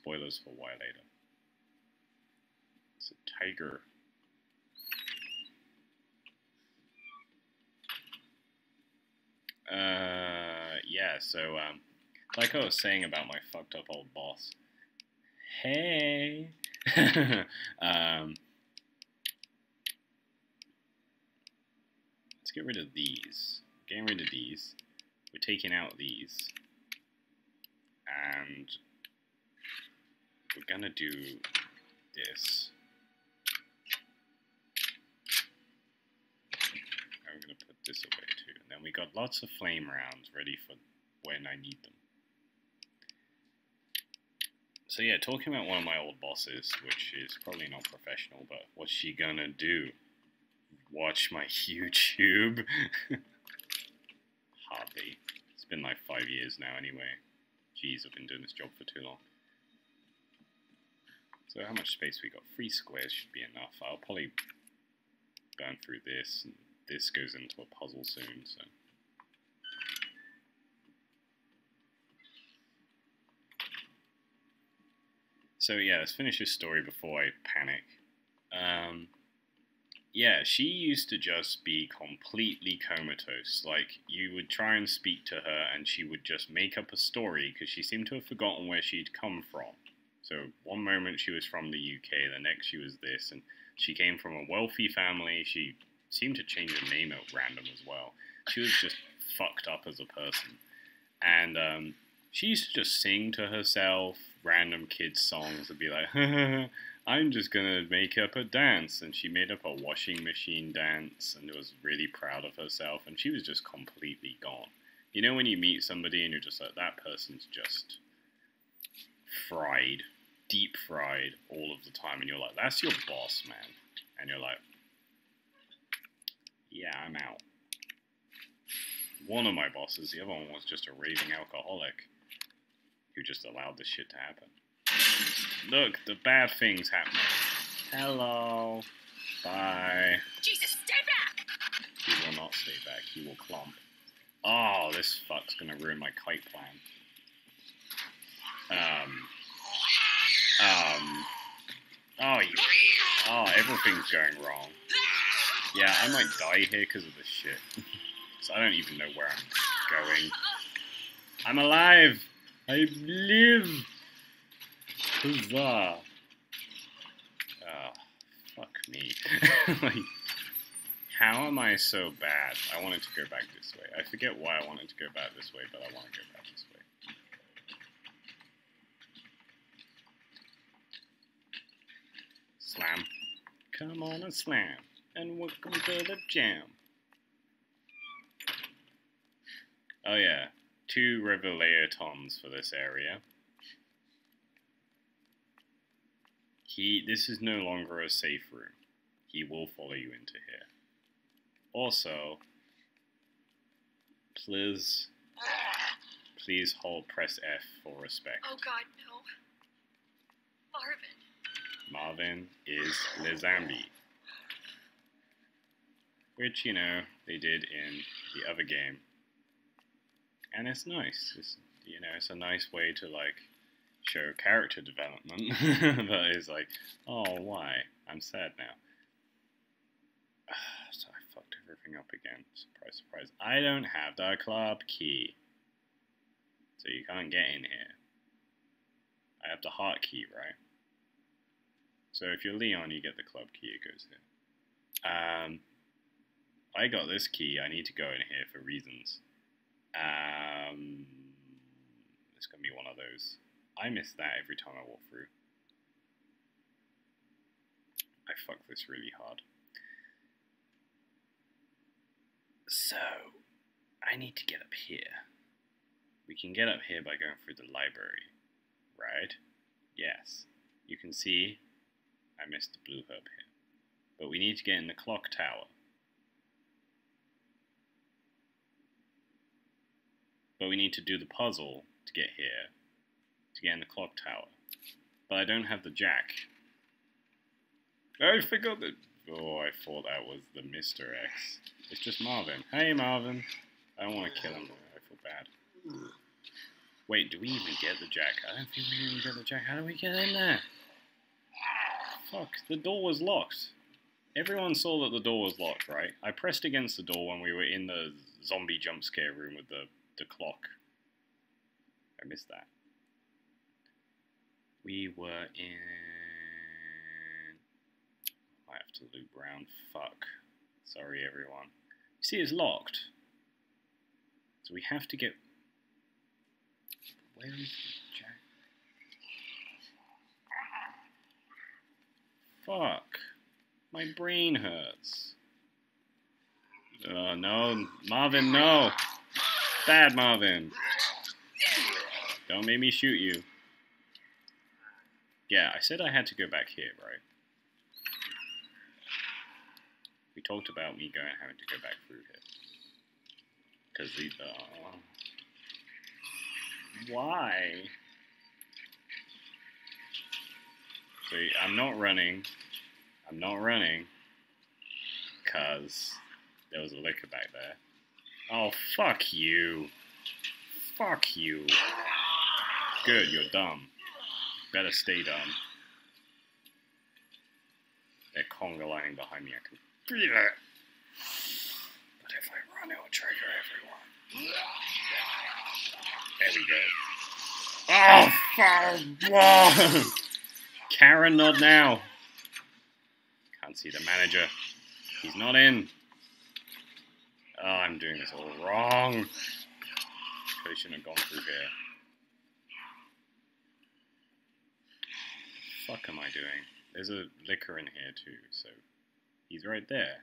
Spoilers for why later. It's a tiger. Uh, yeah, so, um, like I was saying about my fucked up old boss. Hey! um, let's get rid of these. Getting rid of these. We're taking out these. And we're gonna do this. I'm gonna put this away too. And then we got lots of flame rounds ready for when I need them. So yeah, talking about one of my old bosses, which is probably not professional, but what's she gonna do? Watch my YouTube? Hardly. It's been like five years now anyway. Jeez, I've been doing this job for too long. So how much space we got? Three squares should be enough. I'll probably burn through this. And this goes into a puzzle soon, so... So yeah, let's finish this story before I panic. Um, yeah, she used to just be completely comatose. Like, you would try and speak to her, and she would just make up a story because she seemed to have forgotten where she'd come from. So one moment she was from the UK, the next she was this, and she came from a wealthy family. She seemed to change her name at random as well. She was just fucked up as a person, and um, she used to just sing to herself random kids songs and be like, "I'm just gonna make up a dance," and she made up a washing machine dance and was really proud of herself, and she was just completely gone. You know when you meet somebody and you're just like, that person's just fried deep fried all of the time, and you're like, that's your boss, man. And you're like, yeah, I'm out. One of my bosses, the other one was just a raving alcoholic who just allowed this shit to happen. Look, the bad things happening. Hello. Bye. Jesus, stay back! He will not stay back. He will clump. Oh, this fuck's gonna ruin my kite plan. Um. Um. Oh, you. Oh, everything's going wrong. Yeah, I might die here because of this shit. so I don't even know where I'm going. I'm alive! I live! Huzzah! Oh, fuck me. like, how am I so bad? I wanted to go back this way. I forget why I wanted to go back this way, but I want to go back this way. Slam. Come on and slam. And welcome to the jam. Oh yeah, two Revelations for this area. He, this is no longer a safe room. He will follow you into here. Also, please, please hold press F for respect. Oh god, no. Marvin. Marvin is Lizambi. Which, you know, they did in the other game. And it's nice. It's, you know, it's a nice way to, like, show character development. but it's like, oh, why? I'm sad now. so I fucked everything up again. Surprise, surprise. I don't have the club key. So you can't get in here. I have the heart key, right? So if you're Leon, you get the club key, it goes here. Um, I got this key, I need to go in here for reasons. Um, it's going to be one of those. I miss that every time I walk through. I fuck this really hard. So, I need to get up here. We can get up here by going through the library, right? Yes. You can see I missed the blue herb here. But we need to get in the clock tower. But we need to do the puzzle to get here, to get in the clock tower. But I don't have the jack. I forgot that. Oh, I thought that was the Mr. X. It's just Marvin. Hey, Marvin. I don't want to kill him. I feel bad. Wait, do we even get the jack? I don't think we even get the jack. How do we get in there? Fuck, the door was locked. Everyone saw that the door was locked, right? I pressed against the door when we were in the zombie jump scare room with the, the clock. I missed that. We were in... I have to loop round. Fuck. Sorry, everyone. You see, it's locked. So we have to get... Where is Jack? Fuck. My brain hurts. Oh, no. Marvin, no. Bad Marvin. Don't make me shoot you. Yeah, I said I had to go back here, right? We talked about me going having to go back through here. Because the... Uh, why? So I'm not running. I'm not running. Because there was a licker back there. Oh, fuck you. Fuck you. Good, you're dumb. Better stay dumb. They're conga lining behind me. I can feel it. But if I run, it will trigger everyone. There we go. Oh, fuck! Karen, not now. Can't see the manager. He's not in. Oh, I'm doing this all wrong. Probably shouldn't have gone through here. Fuck am I doing? There's a licker in here too, so he's right there.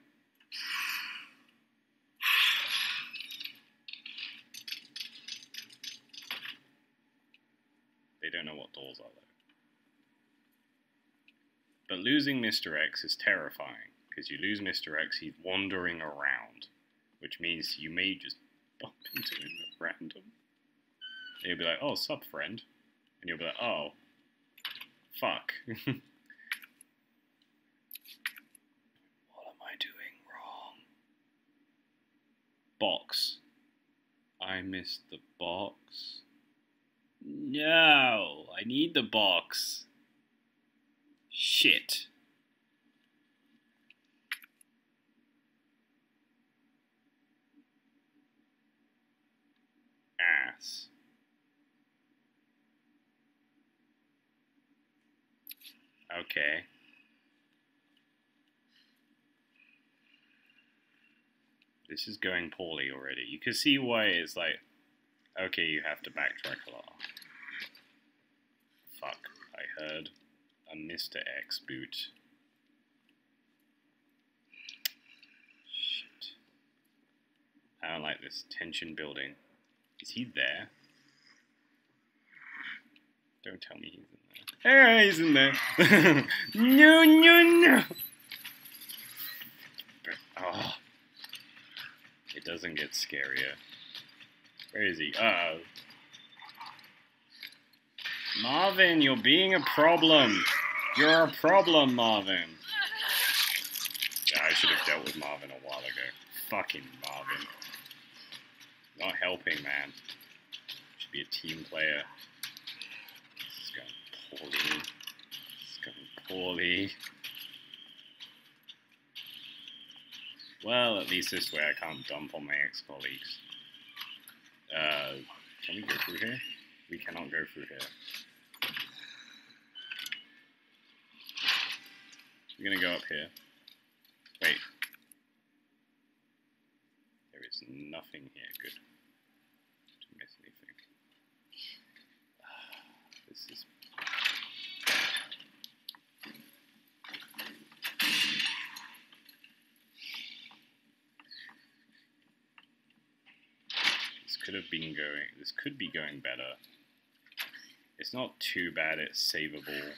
They don't know what doors are though. But losing Mr. X is terrifying, because you lose Mr. X, he's wandering around, which means you may just bump into him at random. And you'll be like, oh, sup, friend. And you'll be like, oh, fuck. what am I doing wrong? Box. I missed the box. No, I need the box. Shit. Ass. Okay. This is going poorly already. You can see why it's like, okay, you have to backtrack a lot. Fuck, I heard a Mr. X boot. Shit. I don't like this tension building. Is he there? Don't tell me he's in there. Hey, he's in there. no, no, no. Oh. It doesn't get scarier. Where is he? Uh oh. Marvin, you're being a problem. You're a problem, Marvin. Yeah, I should have dealt with Marvin a while ago. Fucking Marvin. Not helping, man. Should be a team player. This is going poorly. This is going poorly. Well, at least this way I can't dump on my ex-colleagues. Uh, can we go through here? We cannot go through here. We're gonna go up here. Wait. There is nothing here. Good. Didn't miss anything. This is. This could have been going. This could be going better. It's not too bad. It's savable.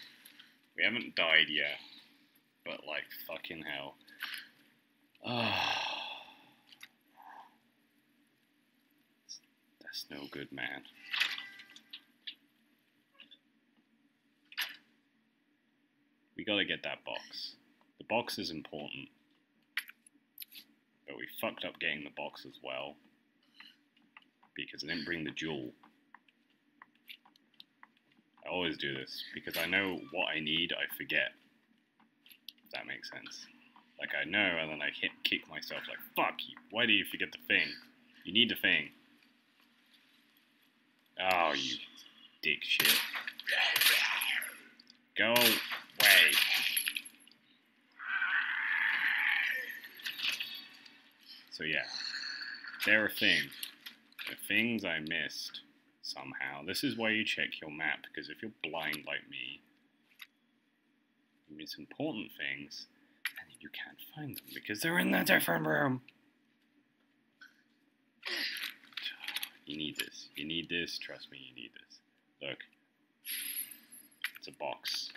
We haven't died yet but like fucking hell. Ah. That's no good, man. We gotta get that box. The box is important. But we fucked up getting the box as well. Because I didn't bring the jewel. I always do this because I know what I need, I forget. That makes sense. Like I know, and then I hit kick myself like, fuck you, why do you forget the thing? You need the thing. Oh, you dick shit. Go away. So yeah, there are things. The things I missed somehow. This is why you check your map, because if you're blind like me, miss important things, and you can't find them because they're in a different room. You need this. You need this. Trust me, you need this. Look. It's a box.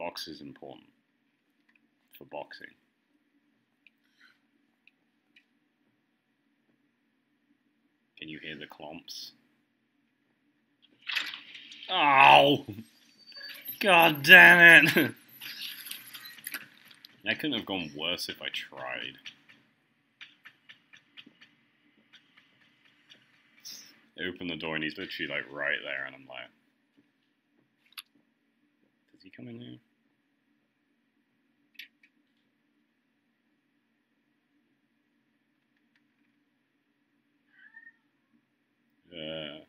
Box is important for boxing. Can you hear the clomps? Oh! God damn it! that couldn't have gone worse if I tried. I Open the door and he's literally like right there and I'm like... Does he come in here? Uh,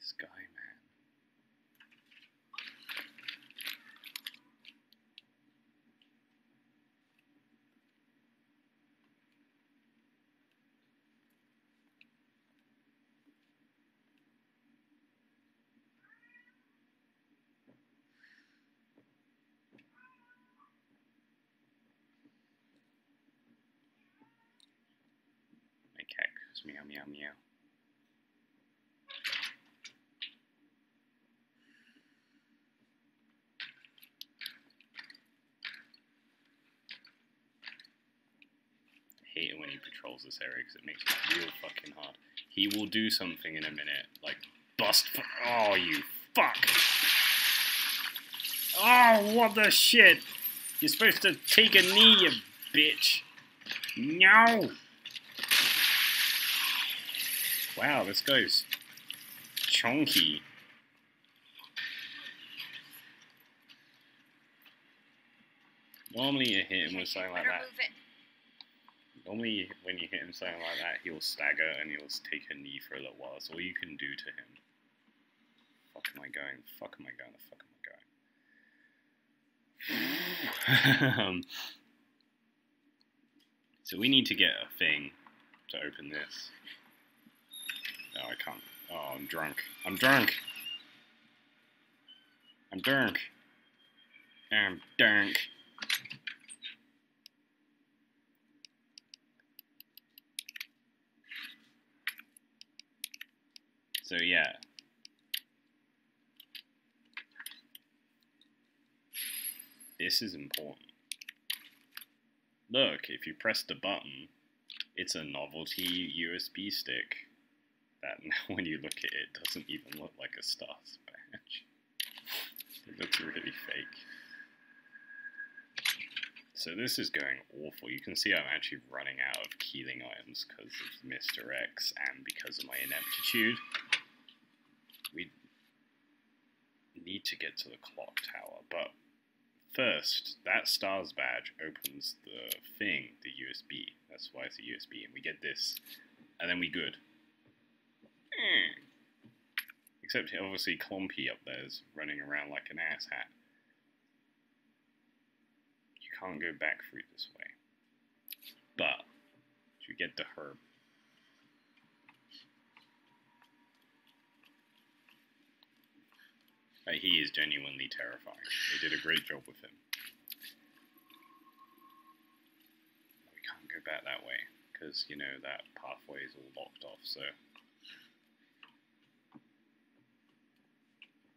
this guy, man. Goes meow meow meow. I hate it when he patrols this area because it makes it real fucking hard. He will do something in a minute, like bust. Oh, you fuck! Oh, what the shit! You're supposed to take a knee, you bitch! No! Wow, this guy's chunky. Normally you hit him with something like that. Normally when you hit him something like that, he'll stagger and he'll take a knee for a little while. That's all you can do to him. Fuck am I going? Fuck am I going? The fuck am I going? um, so we need to get a thing to open this. No, I can't. Oh, I'm drunk. I'm drunk. I'm drunk. I'm drunk. So yeah. This is important. Look, if you press the button, it's a novelty USB stick that now when you look at it it doesn't even look like a Stars badge. It looks really fake. So this is going awful. You can see I'm actually running out of keeling items because of Mr. X and because of my ineptitude. We need to get to the clock tower, but first, that stars badge opens the thing, the USB. That's why it's a USB, and we get this, and then we good. Hmm. Except obviously Clompy up there is running around like an asshat. You can't go back through this way. But, you get the herb. He is genuinely terrifying. They did a great job with him. We can't go back that way, because, you know, that pathway is all locked off, so...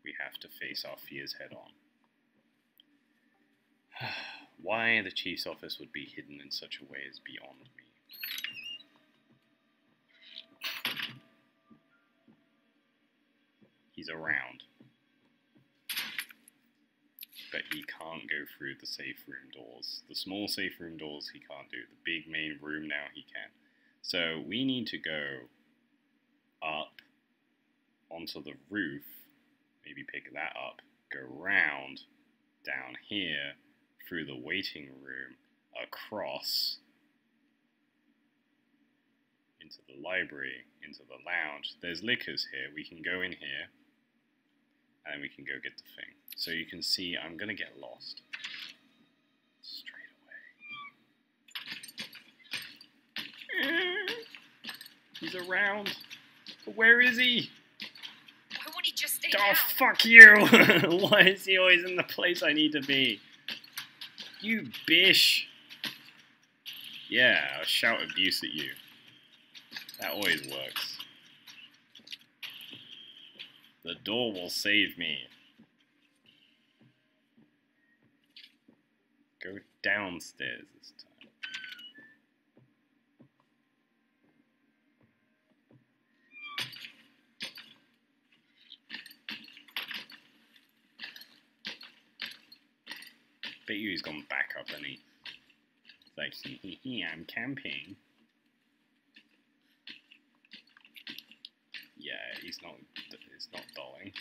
We have to face our fears head on. Why the chief's office would be hidden in such a way is beyond me. He's around. But he can't go through the safe room doors. The small safe room doors he can't do. The big main room now he can. So we need to go up onto the roof, maybe pick that up, go round down here through the waiting room, across into the library, into the lounge. There's lickers here. We can go in here and we can go get the thing. So you can see I'm going to get lost straight away. Eh, he's around. But where is he? Why won't he just stay Oh, fuck you! Why is he always in the place I need to be? You bish! Yeah, I'll shout abuse at you. That always works. The door will save me. Go downstairs this you he's gone back up, and he? It's like, hee hee hee, I'm camping. Yeah, he's not. He's not dolling.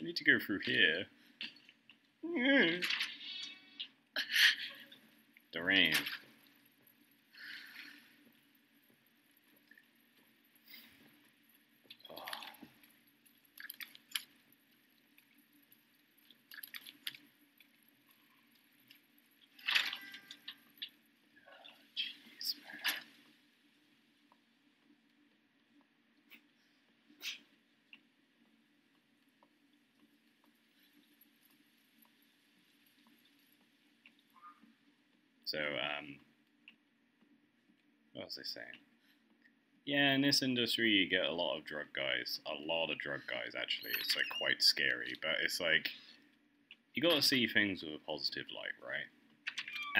I need to go through here. Mm. Doreen. Oh. Jeez, man. So, um, what was I saying? Yeah, in this industry, you get a lot of drug guys. A lot of drug guys, actually. It's like quite scary, but it's like you got to see things with a positive light, right?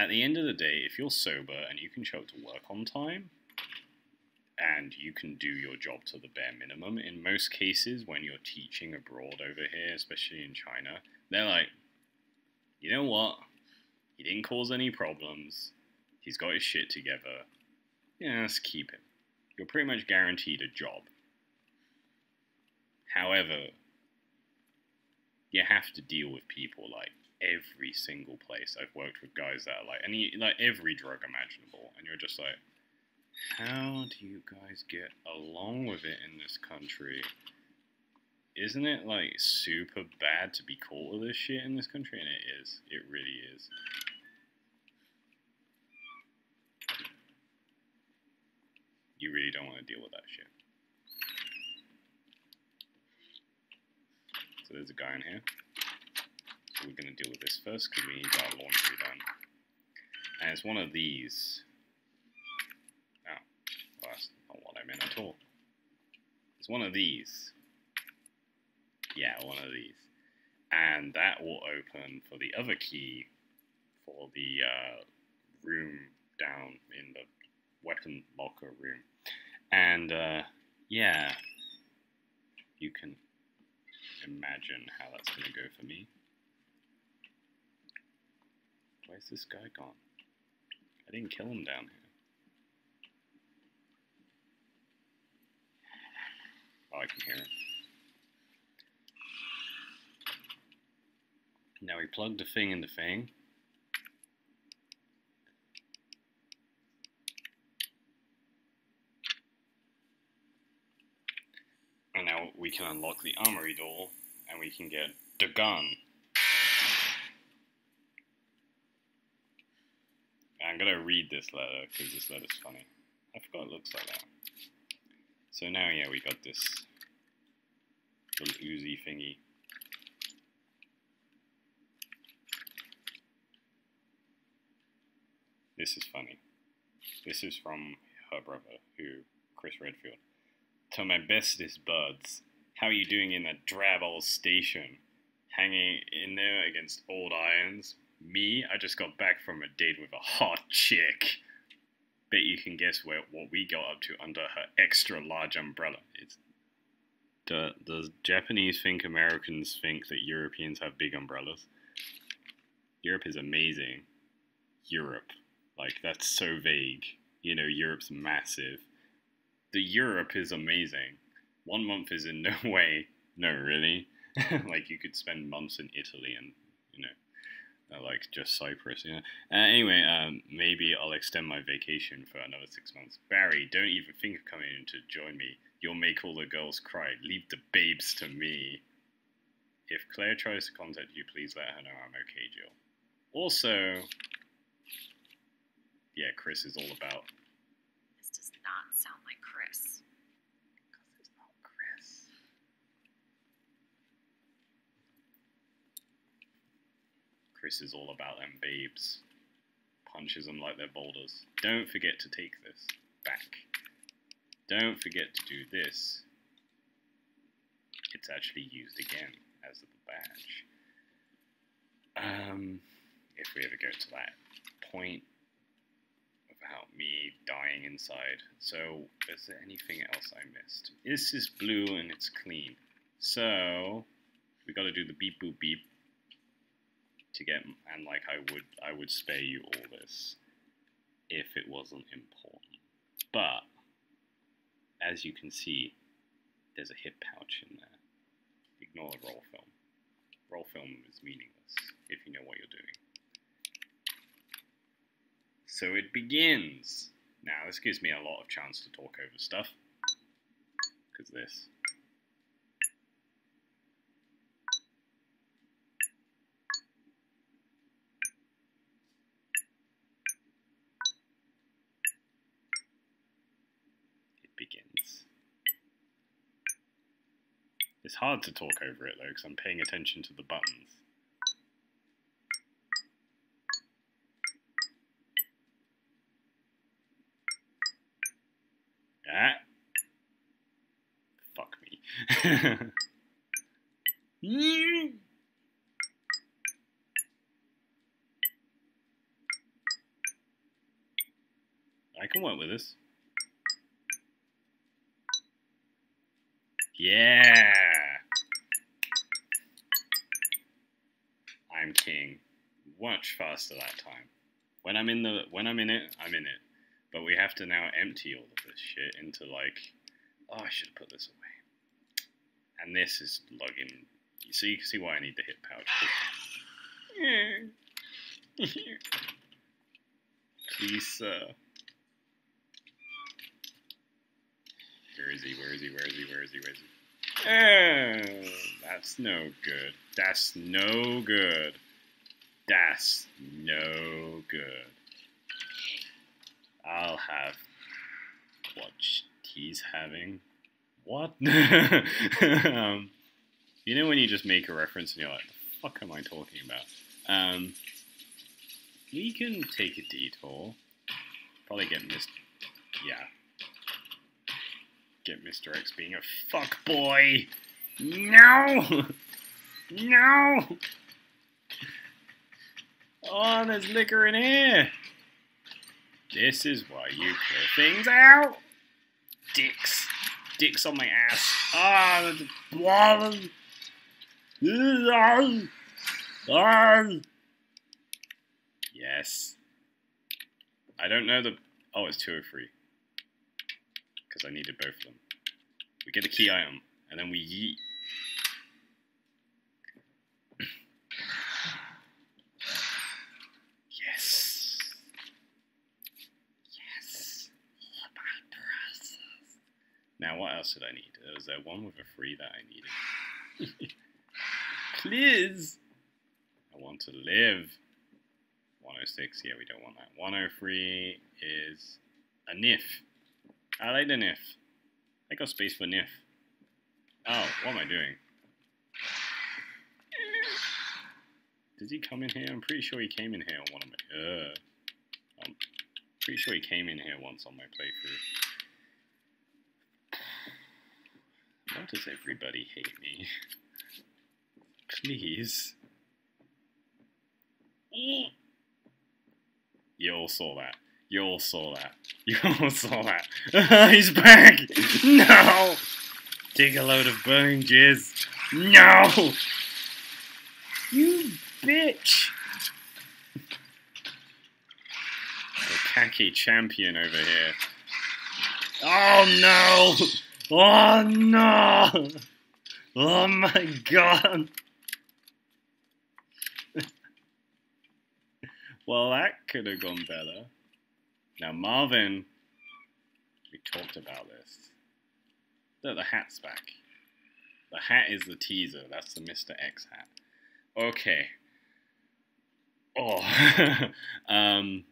At the end of the day, if you're sober and you can show up to work on time, and you can do your job to the bare minimum, in most cases, when you're teaching abroad over here, especially in China, they're like, you know what? He didn't cause any problems. He's got his shit together. Yeah, let's keep him. You're pretty much guaranteed a job. However, you have to deal with people like every single place. I've worked with guys that are like any like every drug imaginable, and you're just like, how do you guys get along with it in this country? Isn't it like super bad to be caught with this shit in this country? And it is. It really is. You really don't want to deal with that shit. So there's a guy in here. So we're going to deal with this first because we need our laundry done. And it's one of these. Oh, well, that's not what I meant at all. It's one of these. Yeah, one of these. And that will open for the other key for the uh, room down in the weapon locker room. And uh, yeah, you can imagine how that's going to go for me. Where's this guy gone? I didn't kill him down here. Oh, I can hear him. Now we plugged the thing in the thing. And now we can unlock the armory door and we can get the gun. I'm gonna read this letter because this letter's funny. I forgot it looks like that. So now, yeah, we got this little Uzi thingy. This is funny. This is from her brother, who Chris Redfield. To my bestest buds, how are you doing in that drab old station? Hanging in there against old irons? Me, I just got back from a date with a hot chick. Bet you can guess where what we got up to under her extra large umbrella. It's do, does Japanese think Americans think that Europeans have big umbrellas? Europe is amazing. Europe. Like that's so vague. You know, Europe's massive. The Europe is amazing. One month is in no way. No, really. like you could spend months in Italy and you know, uh, like just Cyprus. You know. Uh, anyway, um, maybe I'll extend my vacation for another six months. Barry, don't even think of coming in to join me. You'll make all the girls cry. Leave the babes to me. If Claire tries to contact you, please let her know I'm okay, Jill. Also, yeah, Chris is all about. This does not sound like Chris. Because it's not Chris. Chris is all about them babes. Punches them like they're boulders. Don't forget to take this back. Don't forget to do this. It's actually used again as the badge. Um, if we ever go to that point without me dying inside. So, is there anything else I missed? This is blue and it's clean. So, we got to do the beep boop beep to get, and like I would, I would spare you all this if it wasn't important. But as you can see, there's a hip pouch in there. Ignore the roll film. Roll film is meaningless if you know what you're doing. So it begins. Now, this gives me a lot of chance to talk over stuff. Because this. It begins. It's hard to talk over it though, because I'm paying attention to the buttons. Ah. Fuck me. I can work with this. Yeah. I'm king. Much faster that time. When I'm in the when I'm in it, I'm in it. But we have to now empty all of this shit into like oh I should have put this away. And this is lugging so you can see why I need the hip pouch. Please sir. Where is he? Where is he? Where is he? Where is he? Where is he? Oh, that's no good. That's no good. That's no good. I'll have what he's having. What? um, you know when you just make a reference and you're like, the fuck am I talking about? Um, we can take a detour. Probably get missed. Yeah, get Mr. X being a fuck boy. No! No! Oh, there's licker in here. This is why you clear things out. Dicks. Dicks on my ass. Ah, Yes. I don't know the... Oh, it's 203 because I needed both of them. We get the key item, and then we yeet. yes. Yes. Now, what else did I need? Was there one with a free that I needed? Please! I want to live. 106, yeah, we don't want that. 103 is a NIF. I like the NIF. I got space for NIF. Oh, what am I doing? Does he come in here? I'm pretty sure he came in here on one of my... Uh, I'm pretty sure he came in here once on my playthrough. Why does everybody hate me? Please. You all saw that. You all saw that. You all saw that. He's back! No! Take a load of burning jizz. No! You bitch! Haki champion over here. Oh no! Oh no! Oh my god! well, that could have gone better. Now, Marvin, we talked about this. Look, the hat's back. The hat is the teaser. That's the Mr. X hat. Okay. Oh. um.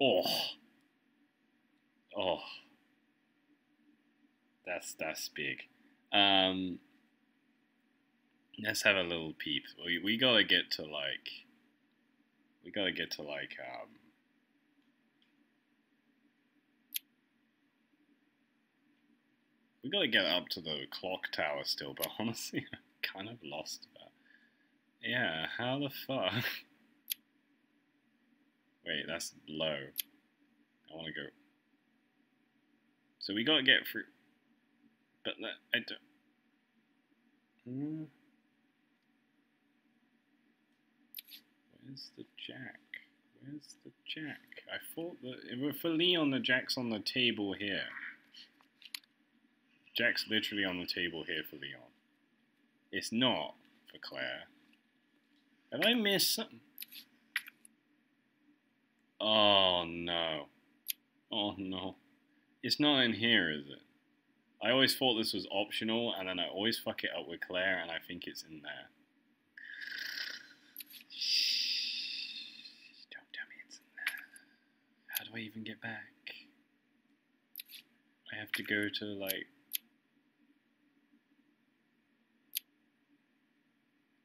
Oh. Oh. That's that's big. Um. Let's have a little peep. We we gotta get to like. We gotta get to like um. We gotta get up to the clock tower still, but honestly, I'm kind of lost about. Yeah, how the fuck? Wait, that's low. I want to go. So we gotta get through. But I don't. Hmm. Where's the jack? Where's the jack? I thought that for Leon, the jack's on the table here. Jack's literally on the table here for Leon. It's not for Claire. Have I missed something? Oh no. Oh no. It's not in here, is it? I always thought this was optional, and then I always fuck it up with Claire, and I think it's in there. Shh. Don't tell me it's in there. How do I even get back? I have to go to, like,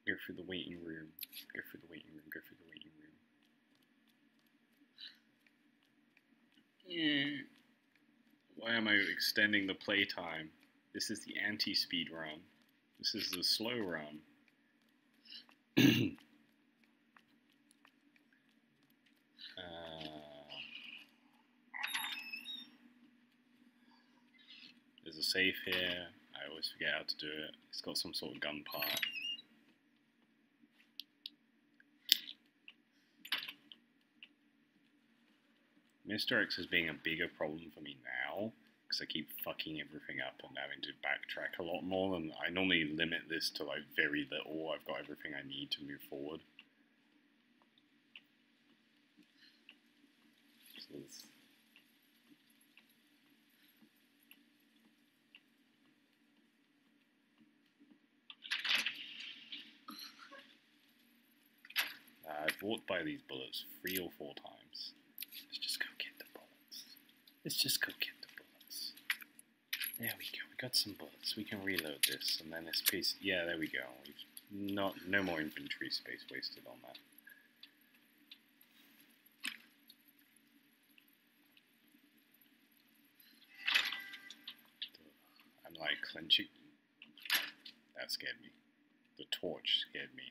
Go through the waiting room. Go through the waiting room. Go through the waiting room. Yeah. Why am I extending the playtime? This is the anti-speed run. This is the slow run. uh, there's a safe here. I always forget how to do it. It's got some sort of gun part. Mr. X is being a bigger problem for me now because I keep fucking everything up and having to backtrack a lot more than I normally limit this to like very little. I've got everything I need to move forward. I've walked by these bullets three or four times. Let's just go get the bullets. Let's just go get the bullets. There we go. We got some bullets. We can reload this, and then this piece. Yeah, there we go. We've not no more inventory space wasted on that. I'm like clenching. That scared me. The torch scared me.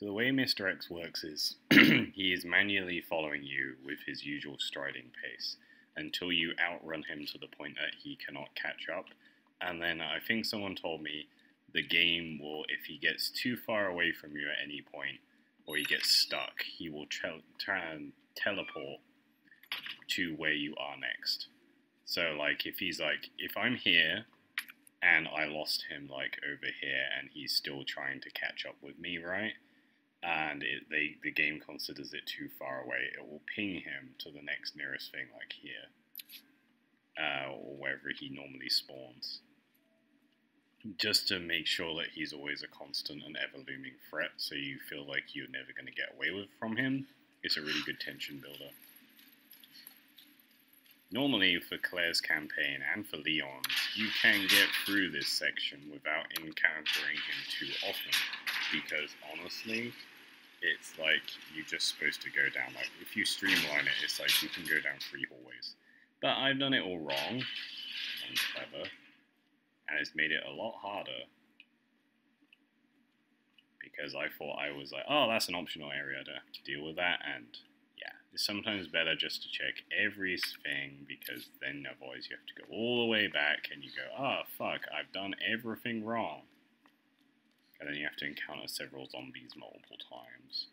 So the way Mr. X works is he is manually following you with his usual striding pace until you outrun him to the point that he cannot catch up. And then I think someone told me the game will, if he gets too far away from you at any point, or he gets stuck, he will try and teleport to where you are next. So, like, if he's like, if I'm here and I lost him, like, over here, and he's still trying to catch up with me, right? And it, they, the game considers it too far away, it will ping him to the next nearest thing, like here, uh, or wherever he normally spawns, just to make sure that he's always a constant and ever looming threat, so you feel like you're never going to get away with from him. It's a really good tension builder. Normally, for Claire's campaign and for Leon's, you can get through this section without encountering him too often, because honestly, it's like you're just supposed to go down like if you streamline it it's like you can go down three hallways. But I've done it all wrong and clever and it's made it a lot harder because I thought I was like oh that's an optional area to deal with that and yeah it's sometimes better just to check everything because then otherwise you have to go all the way back and you go oh fuck I've done everything wrong and then you have to encounter several zombies multiple times.